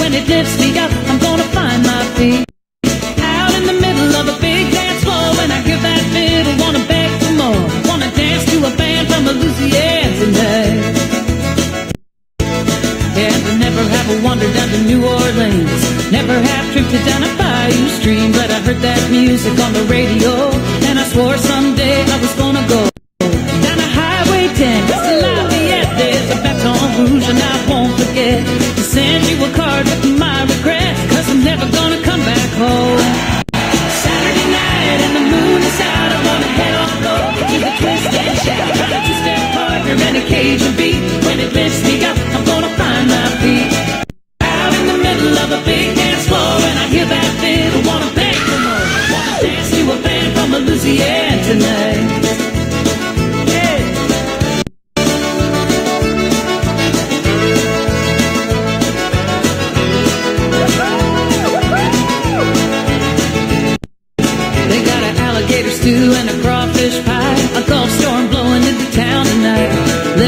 When it lifts me up, I'm gonna find my feet. Out in the middle of a big dance floor, when I give that fiddle, wanna beg for more. Wanna dance to a band from a Louisiana tonight. Yeah, I never have a wander down to New Orleans. Never have tripped to down a bayou stream, but I heard that music on the radio, and I swore some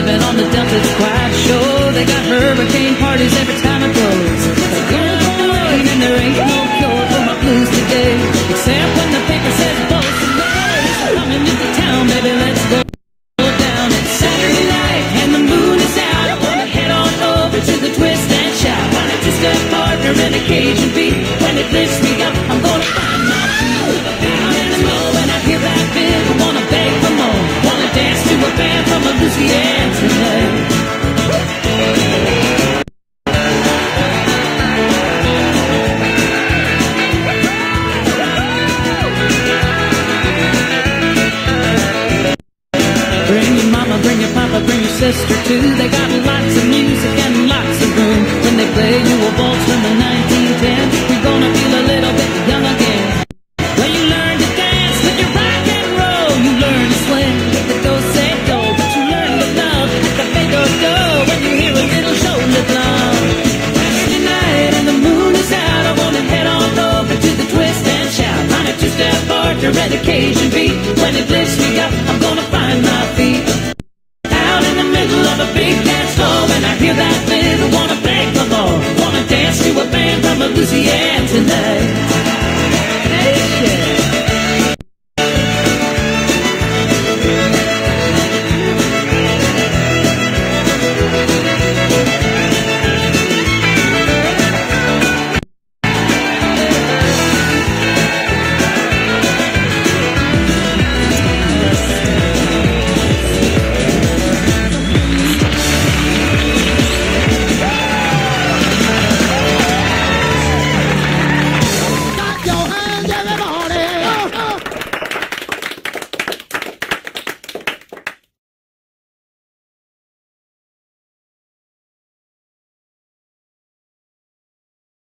living on the Delta's quite show. They got hurricane parties every yesterday Louisiana.